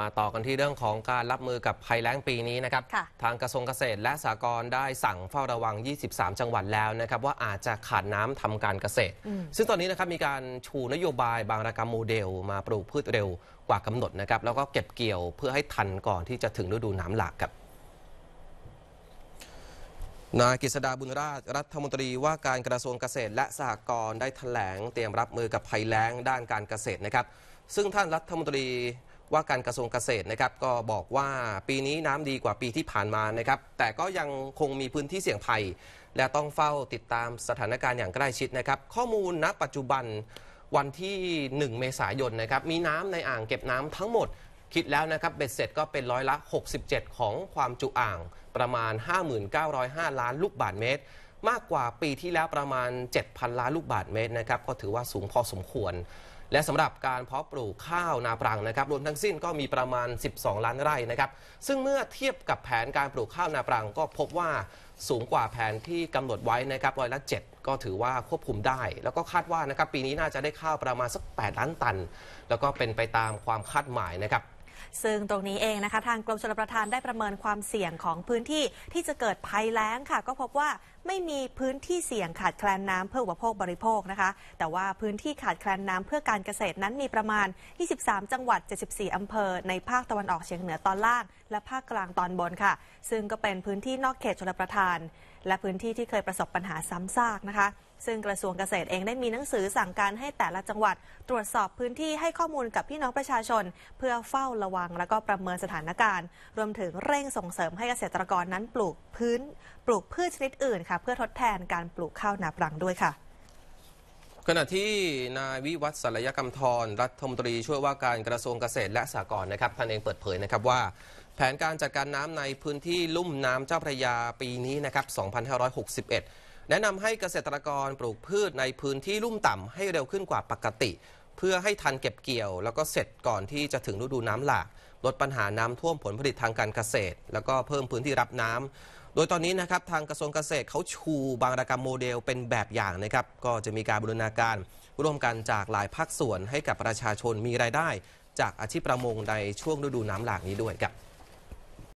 มาต่อกันที่เรื่องของการรับมือกับภัยแล้งปีนี้นะครับค่ะทางกระทรวงเกษตรและสหกรณ์ได้สั่งเฝ้าระวัง 23 จังหวัดแล้วนะครับ ว่าอาจจะขาดน้ำทำการเกษตรอืมซึ่งตอนนี้นะครับมีการชูนโยบายบางระกรรมโมเดล มาปลูกพืชเร็วกว่ากำหนดนะครับ แล้วก็เก็บเกี่ยวเพื่อให้ทันก่อนที่จะถึงฤดูน้ำหลากครับนายกฤษดาบุญราชรัฐมนตรีว่าการกระทรวงเกษตรและสหกรณ์ได้แถลงเตรียมรับมือกับภัยแล้งด้านการเกษตรนะครับ ซึ่งท่านรัฐมนตรี ว่าการกระทรวงเกษตรนะครับก็บอกว่าปีนี้น้ำดีกว่าปีที่ผ่านมานะครับแต่ก็ยังคงมีพื้นที่เสี่ยงภัย และต้องเฝ้าติดตามสถานการณ์อย่างใกล้ชิดนะครับ ข้อมูลณปัจจุบันวันที่ 1 เมษายนนะครับมีน้ำในอ่างเก็บน้ำทั้งหมดคิดแล้วนะครับเบ็ดเสร็จก็เป็นร้อยละ 67 ของความจุอ่างประมาณ 5905 ล้านลูกบาศก์เมตร มากกว่าปีที่แล้วประมาณ 7,000 ล้านลูกบาศก์เมตรนะครับก็ถือว่าสูงพอสมควร และสำหรับการเพาะปลูกข้าวนาปรังนะครับรวมทั้งสิ้นก็มีประมาณ 12 ล้านไร่นะครับซึ่งเมื่อเทียบกับแผนการปลูกข้าวนาปรังก็พบว่าสูงกว่าแผนที่กำหนดไว้นะครับร้อยละ 7 ก็ถือว่าควบคุมได้ แล้วก็คาดว่านะครับปีนี้น่าจะได้ข้าวประมาณสัก 8 ล้านตัน แล้วก็เป็นไปตามความคาดหมายนะครับ ซึ่งตรงนี้เองนะคะ ทางกรมชลประทานได้ประเมินความเสี่ยงของพื้นที่ที่จะเกิดภัยแล้งค่ะ ก็พบว่าไม่มีพื้นที่เสี่ยงขาดแคลนน้ำเพื่ออุปโภคบริโภคนะคะ แต่ว่าพื้นที่ขาดแคลนน้ำเพื่อการเกษตรนั้นมีประมาณ 23 จังหวัด 74 อำเภอ ในภาคตะวันออกเฉียงเหนือตอนล่าง และภาคกลางตอนบนค่ะ ซึ่งก็เป็นพื้นที่นอกเขตชลประทาน และพื้นที่ที่เคยประสบปัญหาซ้ำซากนะคะซึ่งกระทรวงเกษตรเองได้มีหนังสือสั่งการให้แต่ละจังหวัด ตรวจสอบพื้นที่ให้ข้อมูลกับพี่น้องประชาชน เพื่อเฝ้าระวัง และก็ประเมินสถานการณ์ รวมถึงเร่งส่งเสริมให้เกษตรกรนั้นปลูกพื้น ปลูกพืชชนิดอื่นค่ะ เพื่อทดแทนการปลูกข้าวนาปรังด้วยค่ะขณะที่นายวิวัฒศัลยกรรมทรรัฐมนตรีช่วยว่าการกระทรวงเกษตรและสหกรณ์นะครับท่านเองเปิดเผยนะครับว่า แผนการจัดการน้ำในพื้นที่ลุ่มน้ำเจ้าพระยาปีนี้นะครับ 2561 แนะนำให้เกษตรกรปลูกพืชในพื้นที่ลุ่มต่ำให้เร็วขึ้นกว่าปกติ เพื่อให้ทันเก็บเกี่ยว แล้วก็เสร็จก่อนที่จะถึงฤดูน้ำหลากลดปัญหาน้ำท่วมผลผลิตทางการเกษตร แล้วก็เพิ่มพื้นที่รับน้ำโดยตอนนี้นะครับทางกระทรวงเกษตรเขาชูบางรกรรมโมเดลเป็นแบบอย่างนะครับก็จะมีการบูรณาการ ร่วมกันจากหลายภาคส่วนให้กับประชาชนมีรายได้ จากอาชีพประมงในช่วงฤดูน้ำหลากนี้ด้วยครับ